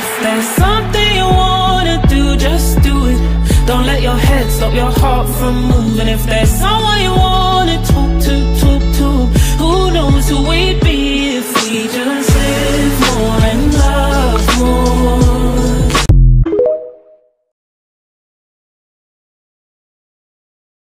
If there's something you wanna do, just do it. Don't let your head stop your heart from moving. If there's someone you wanna talk to, talk to Who knows who we'd be